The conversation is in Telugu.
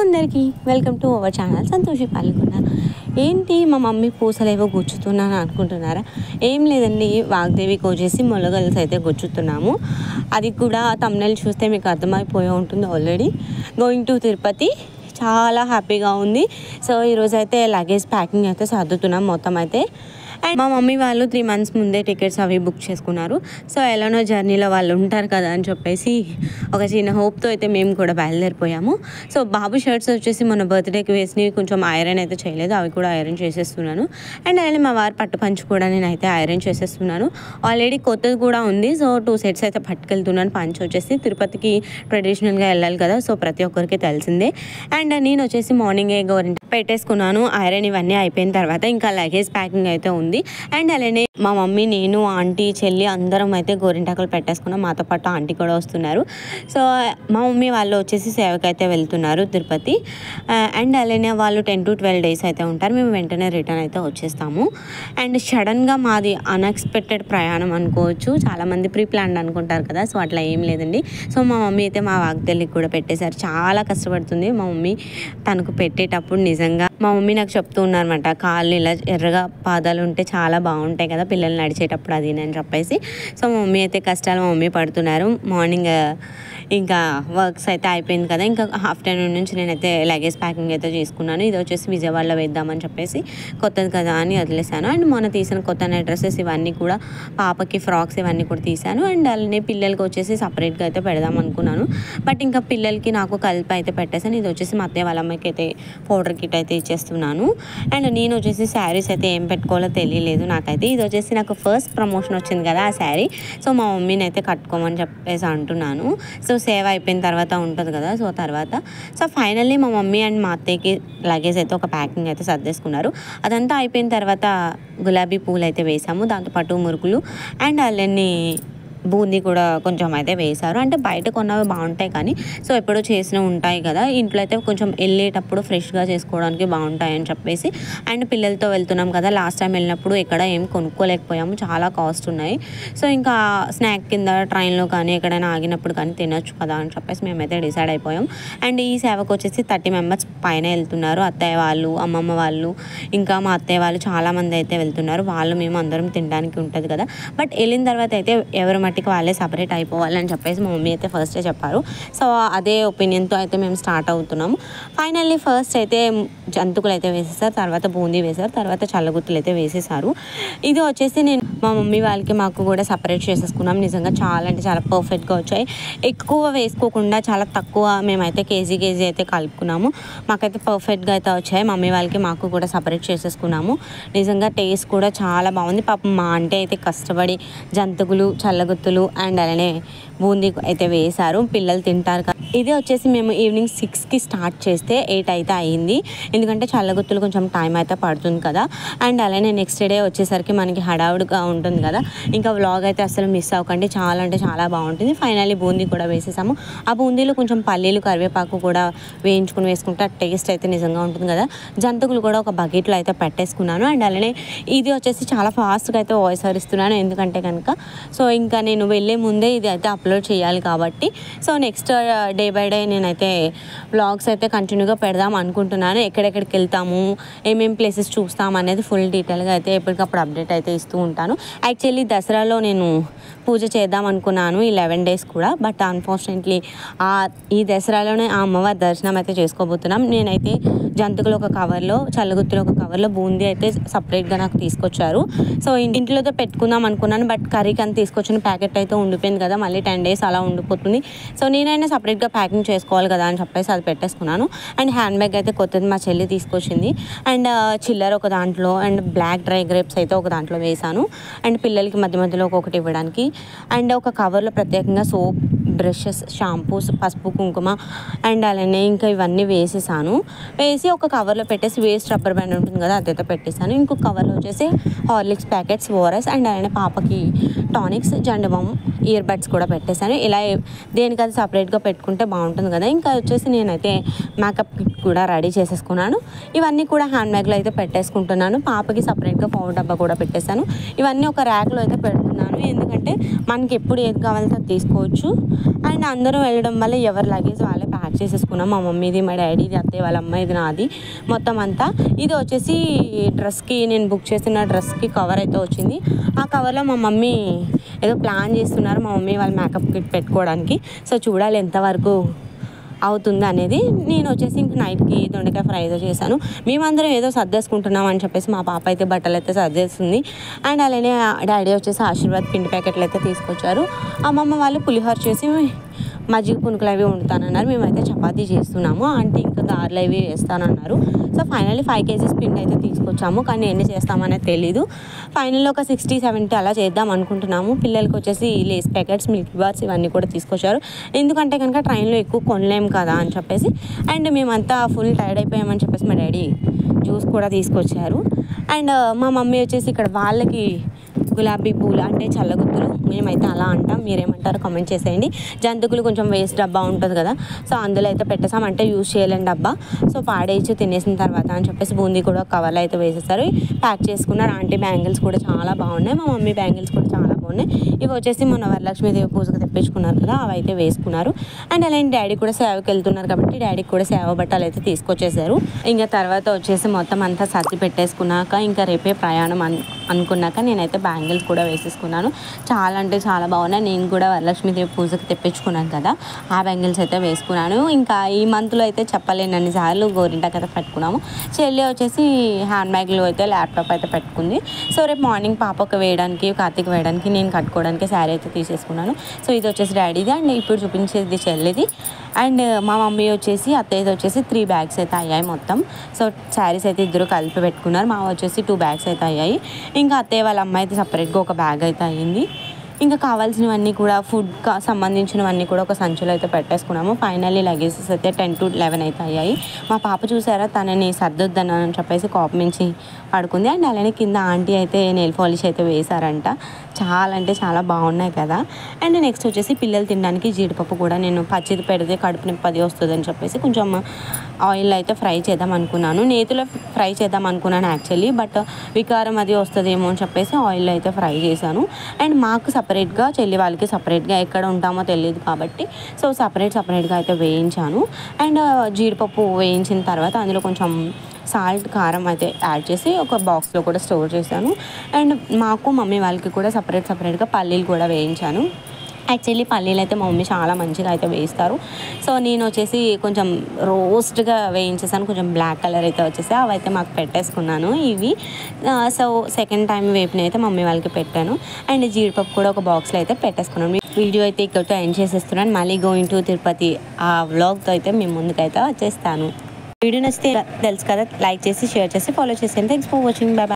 అందరికీ welcome to our channel Santoshi పాల్గొన్న. ఏంటి మా మమ్మీ పూసలు ఏవో గుచ్చుతున్నాను అనుకుంటున్నారా? ఏం లేదండి వాగ్దేవికి వచ్చేసి మొలగల్స్ అయితే గుచ్చుతున్నాము. అది కూడా తమ్నెల్ చూస్తే మీకు అర్థమైపోయి ఉంటుంది ఆల్రెడీ గోయింగ్ టు తిరుపతి చాలా హ్యాపీగా ఉంది. సో ఈరోజైతే లగేజ్ ప్యాకింగ్ అయితే సర్దుతున్నాం మొత్తం అయితే. అండ్ మా మమ్మీ వాళ్ళు త్రీ మంత్స్ ముందే టికెట్స్ అవి బుక్ చేసుకున్నారు. సో ఎలానో జర్నీలో వాళ్ళు ఉంటారు కదా అని చెప్పేసి ఒక చిన్న హోప్తో అయితే మేము కూడా బయలుదేరిపోయాము. సో బాబు షర్ట్స్ వచ్చేసి మన బర్త్డేకి వేసినవి కొంచెం ఐరన్ అయితే చేయలేదు. అవి కూడా ఐరన్ చేసేస్తున్నాను. అండ్ అలానే మా వారి పట్టు పంచు కూడా నేను అయితే ఐరన్ చేసేస్తున్నాను. ఆల్రెడీ కొత్తది కూడా ఉంది. సో టూ సెట్స్ అయితే పట్టుకెళ్తున్నాను. పంచ్ వచ్చేసి తిరుపతికి ట్రెడిషనల్గా వెళ్ళాలి కదా. సో ప్రతి ఒక్కరికి తెలిసిందే. అండ్ నేను వచ్చేసి మార్నింగే గవర్నమెంట్ పెట్టేసుకున్నాను. ఐరన్ ఇవన్నీ అయిపోయిన తర్వాత ఇంకా లగేజ్ ప్యాకింగ్ అయితే ఉంది. అండ్ అలానే మా మమ్మీ నేను ఆంటీ చెల్లి అందరం అయితే గోరింటాకులు పెట్టేసుకున్నాం. మాతో పాటు ఆంటీ కూడా వస్తున్నారు. సో మా మమ్మీ వాళ్ళు వచ్చేసి సేవకైతే వెళ్తున్నారు తిరుపతి. అండ్ అలానే వాళ్ళు టెన్ టు ట్వెల్వ్ డేస్ అయితే ఉంటారు. మేము వెంటనే రిటర్న్ అయితే వచ్చేస్తాము. అండ్ సడన్గా మాది అన్ఎక్స్పెక్టెడ్ ప్రయాణం అనుకోవచ్చు. చాలామంది ప్రీ ప్లాన్ అనుకుంటారు కదా సో అట్లా ఏం లేదండి. సో మా మమ్మీ అయితే మా వాగ్దల్లికి కూడా పెట్టేశారు. చాలా కష్టపడుతుంది. మా మమ్మీ తనకు పెట్టేటప్పుడు నిజంగా మా మమ్మీ నాకు చెప్తూ ఉన్నారన్నమాట కాళ్ళు ఇలా ఎర్రగా పాదాలు ఉంటే చాలా బాగుంటాయి కదా పిల్లలు నడిచేటప్పుడు అది అని చెప్పేసి. సో మా మమ్మీ అయితే కష్టాలు మా మమ్మీ పడుతున్నారు. మార్నింగ్ ఇంకా వర్క్స్ అయితే అయిపోయింది కదా. ఇంకా ఆఫ్టర్నూన్ నుంచి నేనైతే లగేజ్ ప్యాకింగ్ అయితే చేసుకున్నాను. ఇది వచ్చేసి విజయవాడలో వేద్దామని చెప్పేసి కొత్తది కదా అని వదిలేసాను అండ్ మొన్న తీసిన కొత్త డ్రెస్సెస్ ఇవన్నీ కూడా పాపకి ఫ్రాక్స్ ఇవన్నీ కూడా తీశాను. అండ్ అలానే పిల్లలకి వచ్చేసి సపరేట్గా అయితే పెడదాం అనుకున్నాను. బట్ ఇంకా పిల్లలకి నాకు కలిపి అయితే పెట్టేసాను ఇది వచ్చేసి మా అత్తయ్య వాళ్ళ అమ్మకి అయితే పౌడర్ కిట్ అయితే ఇచ్చేస్తున్నాను. అండ్ నేను వచ్చేసి శారీస్ అయితే ఏం పెట్టుకోవాలో తెలియలేదు నాకైతే. ఇది వచ్చేసి నాకు ఫస్ట్ ప్రమోషన్ వచ్చింది కదా ఆ శారీ. సో మా మమ్మీని అయితే కట్టుకోమని చెప్పేసి అంటున్నాను. సో సేవ్ అయిపోయిన తర్వాత ఉంటుంది కదా. సో తర్వాత సో ఫైనల్లీ మా మమ్మీ అండ్ మా అత్తయ్యకి లగేజ్ అయితే ఒక ప్యాకింగ్ అయితే సర్దేసుకున్నారు. అదంతా అయిపోయిన తర్వాత గులాబీ పూలు అయితే వేసాము. దాంతోపాటు మురుకులు అండ్ అలానే బూందీ కూడా కొంచెం అయితే వేశారు. అంటే బయట కొన్నవి బాగుంటాయి కానీ సో ఎప్పుడో చేసినవి ఉంటాయి కదా. ఇంట్లో అయితే కొంచెం వెళ్ళేటప్పుడు ఫ్రెష్గా చేసుకోవడానికి బాగుంటాయి అని చెప్పేసి అండ్ పిల్లలతో వెళ్తున్నాం కదా. లాస్ట్ టైం వెళ్ళినప్పుడు ఎక్కడ ఏం కొనుక్కోలేకపోయాము. చాలా కాస్ట్ ఉన్నాయి. సో ఇంకా స్నాక్ కింద ట్రైన్లో కానీ ఎక్కడైనా ఆగినప్పుడు కానీ తినొచ్చు కదా అని చెప్పేసి మేమైతే డిసైడ్ అయిపోయాం. అండ్ ఈ సేవకు వచ్చేసి థర్టీ మెంబర్స్ పైన వెళ్తున్నారు. అత్తయ్య వాళ్ళు అమ్మమ్మ వాళ్ళు ఇంకా మా అత్తయ్య వాళ్ళు చాలామంది అయితే వెళ్తున్నారు. వాళ్ళు మేము అందరం తినడానికి ఉంటుంది కదా. బట్ వెళ్ళిన తర్వాత అయితే ఎవరు మట్టికి వాళ్ళే సపరేట్ అయిపోవాలని చెప్పేసి మా మమ్మీ అయితే ఫస్టే చెప్పారు. సో అదే ఒపీనియన్తో అయితే మేము స్టార్ట్ అవుతున్నాము. ఫైనల్లీ ఫస్ట్ అయితే జంతుకులు అయితే వేసేసారు తర్వాత బూందీ వేశారు తర్వాత చల్లగుత్తులు అయితే వేసేసారు. ఇది వచ్చేసి నేను మా మమ్మీ వాళ్ళకి మాకు కూడా సపరేట్ చేసేసుకున్నాం. నిజంగా చాలా అంటే చాలా పర్ఫెక్ట్గా వచ్చాయి. ఎక్కువ వేసుకోకుండా చాలా తక్కువ మేమైతే కేజీ కేజీ అయితే కలుపుకున్నాము. మాకైతే పర్ఫెక్ట్గా అయితే వచ్చాయి. మమ్మీ వాళ్ళకి మాకు కూడా సపరేట్ చేసేసుకున్నాము. నిజంగా టేస్ట్ కూడా చాలా బాగుంది. పాపం మా అంటే అయితే కష్టపడి జంతుకులు చల్లగుత్తులు అండ్ అలానే బూందీ అయితే వేశారు పిల్లలు తింటారు కదా ఇది వచ్చేసి మేము ఈవినింగ్ సిక్స్కి స్టార్ట్ చేస్తే ఎయిట్ అయితే అయ్యింది ఎందుకంటే చల్లగుత్తులు కొంచెం టైం అయితే పడుతుంది కదా. అండ్ అలానే నెక్స్ట్ డే వచ్చేసరికి మనకి హడావుడిగా ఉంటుంది కదా. ఇంకా వ్లాగ్ అయితే అసలు మిస్ అవ్వకండి. చాలా అంటే చాలా బాగుంటుంది. ఫైనల్లీ బూందీ కూడా వేసేసాము. ఆ బూందీలో కొంచెం పల్లీలు కరివేపాకు కూడా వేయించుకుని వేసుకుంటే ఆ టేస్ట్ అయితే నిజంగా ఉంటుంది కదా. జంతుకులు కూడా ఒక బకెట్లో అయితే పెట్టేసుకున్నాను. అండ్ అలానే ఇది వచ్చేసి చాలా ఫాస్ట్గా అయితే వాయిస్ అరిస్తున్నాను ఎందుకంటే కనుక సో ఇంకా నేను వెళ్ళే ముందే ఇది అయితే అప్లోడ్ చేయాలి కాబట్టి. So next day by day నేనైతే వ్లాగ్స్ అయితే కంటిన్యూగా పెడదాం అనుకుంటున్నాను. ఎక్కడ ఎక్కడెక్కడికి వెళ్తాము ఏమేం ప్లేసెస్ చూస్తాం అనేది ఫుల్ డీటెయిల్గా అయితే ఎప్పటికప్పుడు అప్డేట్ అయితే ఇస్తూ ఉంటాను. యాక్చువల్లీ దసరాలో నేను పూజ చేద్దాం అనుకున్నాను ఈ లెవెన్ డేస్ కూడా బట్ అన్ఫార్చునేట్లీ ఈ దసరాలోనే ఆ అమ్మవారి దర్శనం అయితే చేసుకోబోతున్నాం. నేనైతే జంతుకులు ఒక కవర్లో చల్లగుత్తులు ఒక కవర్లో బూందీ అయితే సపరేట్గా నాకు తీసుకొచ్చారు. సో ఇంట్లోతో పెట్టుకుందాం అనుకున్నాను బట్ కర్రీకి అంత తీసుకొచ్చిన ప్యాకెట్ అయితే ఉండిపోయింది కదా మళ్ళీ టెన్ డేస్ అలా ఉండిపోతుంది. సో నేనైనా సపరేట్గా ప్యాకింగ్ చేసుకోవాలి కదా అని చెప్పేసి అది పెట్టేసుకున్నాను. అండ్ హ్యాండ్ బ్యాగ్ అయితే కొత్తది మా చెల్లి తీసుకొచ్చింది. అండ్ చిల్లర ఒక దాంట్లో అండ్ బ్లాక్ డ్రై గ్రేప్స్ అయితే ఒక దాంట్లో వేసాను అండ్ పిల్లలకి మధ్య మధ్యలో ఒక్కొక్కటి ఇవ్వడానికి. అండ్ ఒక కవర్లో ప్రత్యేకంగా సోప్ బ్రషెస్ షాంపూస్ పసుపు కుంకుమ అండ్ అలానే ఇంకా ఇవన్నీ వేసేసాను. వేసి ఒక కవర్లో పెట్టేసి వేస్ట్ రబ్బర్ బ్యాండ్ ఉంటుంది కదా అదైతే పెట్టేసాను. ఇంకొక కవర్లో వచ్చేసి హార్లిక్స్ ప్యాకెట్స్ ఓఆర్ఎస్ అండ్ అలానే పాపకి టానిక్స్ జండబామ్ ఇయర్ బడ్స్ కూడా పెట్టేశాను ఇలా దేనికి అది సపరేట్గా పెట్టుకుంటే బాగుంటుంది కదా. ఇంకా వచ్చేసి నేనైతే మేకప్ కిట్ కూడా రెడీ చేసేసుకున్నాను. ఇవన్నీ కూడా హ్యాండ్ బ్యాగ్లో అయితే పెట్టేసుకుంటున్నాను. పాపకి సపరేట్గా పౌడర్ డబ్బా కూడా పెట్టేశాను ఇవన్నీ ఒక ర్యాక్లో అయితే పెడుతున్నాను. ఎందుకంటే మనకి ఎప్పుడు ఏది కావాలంటే అది తీసుకోవచ్చు. అండ్ అందరూ వెళ్ళడం వల్ల ఎవరి లగేజ్ వాళ్ళే ప్యాక్ ప్యాక్ చేసేసుకున్నాం. మా మమ్మీది మా డాడీది అత్తయ్య వాళ్ళ అమ్మాయిది నాది మొత్తం అంతా. ఇది వచ్చేసి డ్రెస్కి నేను బుక్ చేసిన డ్రెస్కి కవర్ అయితే వచ్చింది. ఆ కవర్లో మా మమ్మీ ఏదో ప్లాన్ చేస్తున్నారు. మా మమ్మీ వాళ్ళ మేకప్ కిట్ పెట్టుకోవడానికి. సో చూడాలి ఎంతవరకు అవుతుంది అనేది నేను వచ్చేసి ఇంక నైట్కి దొండకాయ ఫ్రై అయితే చేశాను. మేమందరం ఏదో సర్దేసుకుంటున్నాం అని చెప్పేసి మా పాప అయితే బట్టలు అయితే సర్దేస్తుంది. అండ్ అలానే డాడీ వచ్చేసి ఆశీర్వాద్ పిండి ప్యాకెట్లు అయితే తీసుకొచ్చారు. అమ్మమ్మ వాళ్ళు పులిహోర చేసి మజ్జిగ పునుకులు అవి వండుతానన్నారు. మేమైతే చపాతీ చేస్తున్నాము. అంటే ఇంకా గారెలు అవి వేస్తానన్నారు. సో ఫైనల్లీ ఫైవ్ కేజీస్ పిండి అయితే తీసుకొచ్చాము. కానీ ఎన్ని చేస్తామనేది తెలీదు. ఫైనల్ ఒక సిక్స్టీ సెవెంటీ అలా చేద్దాం అనుకుంటున్నాము. పిల్లలకి వచ్చేసి లేస్ ప్యాకెట్స్ మిల్క్ బార్స్ ఇవన్నీ కూడా తీసుకొచ్చారు. ఎందుకంటే కనుక ట్రైన్లో ఎక్కువ కొనలేము కదా అని చెప్పేసి. అండ్ మేమంతా ఫుల్ టైర్డ్ అయిపోయామని చెప్పేసి మా డాడీ జ్యూస్ కూడా తీసుకొచ్చారు. అండ్ మా మమ్మీ వచ్చేసి ఇక్కడ వాళ్ళకి గులాబీ పూలు అంటే చల్లగుత్తులు. మేమైతే అలా అంటాం. మీరేమంటారో కామెంట్ చేసేయండి. జంతుకులు కొంచెం వేస్ట్ డబ్బా ఉంటుంది కదా. సో అందులో అయితే పెట్టేసాం. అంటే యూజ్ చేయలేని డబ్బా. సో పాడేయచ్చు తినేసిన తర్వాత అని చెప్పేసి బూందీ కూడా కవర్లో అయితే వేసేసారు. ప్యాక్ చేసుకున్నారు. ఆంటీ బ్యాంగిల్స్ కూడా చాలా బాగున్నాయి. మా మమ్మీ బ్యాంగిల్స్ కూడా చాలా బాగున్నాయి ఇవి వచ్చేసి మొన్న వరలక్ష్మీదేవి పూజకు తెప్పించుకున్నారు కదా అవి అయితే వేసుకున్నారు. అండ్ అలాంటి డాడీ కూడా సేవకి వెళ్తున్నారు కాబట్టి డాడీకి కూడా సేవ బట్టలు అయితే తీసుకొచ్చేసారు. ఇంకా తర్వాత వచ్చేసి మొత్తం అంతా సర్ది పెట్టేసుకున్నాక ఇంకా రేపే ప్రయాణం అన్ అనుకున్నాక నేనైతే బ్యాంగిల్స్ కూడా వేసేసుకున్నాను. చాలా అంటే చాలా బాగున్నాయి. నేను కూడా వరలక్ష్మీదేవి పూజకి తెప్పించుకున్నాను కదా ఆ బ్యాంగిల్స్ అయితే వేసుకున్నాను. ఇంకా ఈ మంత్లో అయితే చెప్పలేనన్ని సార్లు గోరింటాకు అయితే పెట్టుకున్నాము. చెల్లి వచ్చేసి హ్యాండ్ బ్యాగ్లో అయితే ల్యాప్టాప్ అయితే పెట్టుకుంది. సో రేపు మార్నింగ్ పాపకు వేయడానికి కార్తీక్ వేయడానికి నేను కట్టుకోవడానికి శారీ అయితే తీసేసుకున్నాను. సో ఇది వచ్చేసి డాడీది అండ్ ఇప్పుడు చూపించేది చెల్లిది. అండ్ మా మమ్మీ వచ్చేసి అత్తయ్యది వచ్చేసి త్రీ బ్యాగ్స్ అయితే అయ్యాయి మొత్తం. సో శారీస్ అయితే ఇద్దరు కలిపి పెట్టుకున్నారు. మా వచ్చేసి టూ బ్యాగ్స్ అయితే అయ్యాయి. ఇంకా అత్తయ్య వాళ్ళ అమ్మాయి అయితే సపరేట్గా ఒక బ్యాగ్ అయితే అయ్యింది. ఇంకా కావాల్సినవన్నీ కూడా ఫుడ్ సంబంధించినవన్నీ కూడా ఒక సంచులో అయితే పెట్టేసుకున్నాము. ఫైనల్లీ లగేజెస్ అయితే టెన్ టు లెవెన్ అయితే అయ్యాయి. మా పాప చూసారా తనని సర్దొద్దని అని చెప్పేసి కోపమించి పడుకుంది. అండ్ అలానే కింద ఆంటీ అయితే నెయిల్ పాలిష్ అయితే వేశారంట. చాలా అంటే చాలా బాగున్నాయి కదా. అండ్ నెక్స్ట్ వచ్చేసి పిల్లలు తినడానికి జీడిపప్పు కూడా నేను పచ్చిది పెడితే కడుపు నొప్పది అది చెప్పేసి కొంచెం ఆయిల్ అయితే ఫ్రై చేద్దాం అనుకున్నాను. నేతిలో ఫ్రై చేద్దాం అనుకున్నాను యాక్చువల్లీ బట్ వికారం అది వస్తుందేమో అని చెప్పేసి ఆయిల్ అయితే ఫ్రై చేశాను. అండ్ మాకు సపరేట్గా చెల్లి వాళ్ళకి సపరేట్గా ఎక్కడ ఉంటామో తెలియదు కాబట్టి సో సపరేట్ సపరేట్గా అయితే వేయించాను. అండ్ జీడిపప్పు వేయించిన తర్వాత అందులో కొంచెం సాల్ట్ కారం అయితే యాడ్ చేసి ఒక బాక్స్లో కూడా స్టోర్ చేశాను. అండ్ మాకు మమ్మీ వాళ్ళకి కూడా సపరేట్ సపరేట్గా పల్లీలు కూడా వేయించాను. యాక్చువల్లీ పల్లీలు అయితే మా మమ్మీ చాలా మంచిగా అయితే వేయిస్తారు సో నేను వచ్చేసి కొంచెం రోస్ట్గా వేయించేసాను. కొంచెం బ్లాక్ కలర్ అయితే వచ్చేసి అవి అయితే మాకు పెట్టేసుకున్నాను ఇవి. సో సెకండ్ టైం వేపిన అయితే మమ్మీ వాళ్ళకి పెట్టాను. అండ్ జీడిపప్పు కూడా ఒక బాక్స్లో అయితే పెట్టేసుకున్నాను. వీడియో అయితే ఇక్కడితో ఎండ్ చేసేస్తున్నాను. మళ్ళీ గోయింగ్ టు తిరుపతి ఆ వ్లాగ్తో అయితే మేము ముందుకైతే వచ్చేస్తాను. వీడియో నచ్చితే తెలుసు కదా లైక్ చేసి షేర్ చేసి ఫాలో చేసేయండి. Thanks for watching bye